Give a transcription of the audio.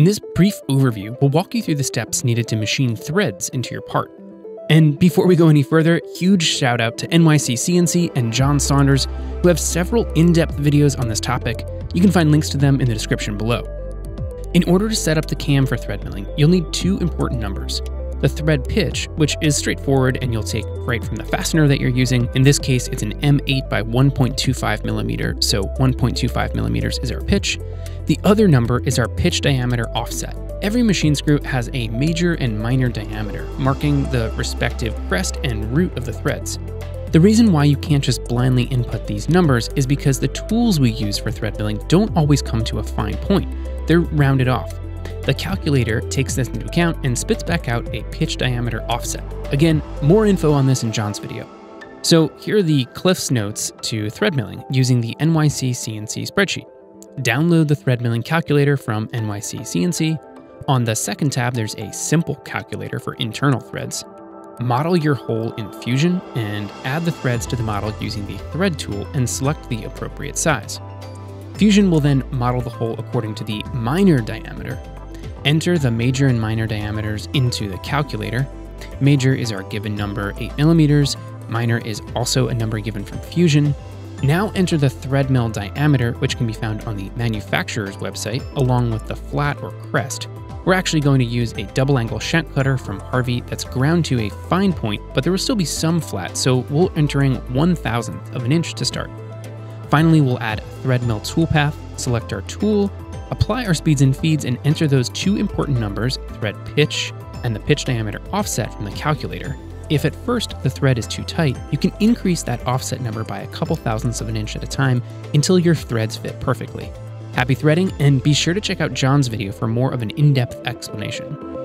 In this brief overview, we'll walk you through the steps needed to machine threads into your part. And before we go any further, huge shout out to NYC CNC and John Saunders, who have several in depth videos on this topic. You can find links to them in the description below. In order to set up the cam for thread milling, you'll need two important numbers. The thread pitch, which is straightforward and you'll take right from the fastener that you're using. In this case, it's an M8 by 1.25 millimeter, so 1.25 millimeters is our pitch. The other number is our pitch diameter offset. Every machine screw has a major and minor diameter, marking the respective crest and root of the threads. The reason why you can't just blindly input these numbers is because the tools we use for thread milling don't always come to a fine point. They're rounded off. The calculator takes this into account and spits back out a pitch diameter offset. Again, more info on this in John's video. So here are the Cliff's notes to thread milling using the NYC CNC spreadsheet. Download the thread milling calculator from NYC CNC. On the second tab, there's a simple calculator for internal threads. Model your hole in Fusion and add the threads to the model using the thread tool and select the appropriate size. Fusion will then model the hole according to the minor diameter. Enter the major and minor diameters into the calculator. Major is our given number 8 millimeters, minor is also a number given from Fusion, now enter the thread mill diameter, which can be found on the manufacturer's website, along with the flat or crest. We're actually going to use a double angle shank cutter from Harvey that's ground to a fine point, but there will still be some flat, so we're entering 1 thousandth of an inch to start. Finally, we'll add a thread mill toolpath, select our tool, apply our speeds and feeds, and enter those two important numbers, thread pitch and the pitch diameter offset from the calculator. If at first the thread is too tight, you can increase that offset number by a couple thousandths of an inch at a time until your threads fit perfectly. Happy threading, and be sure to check out John's video for more of an in-depth explanation.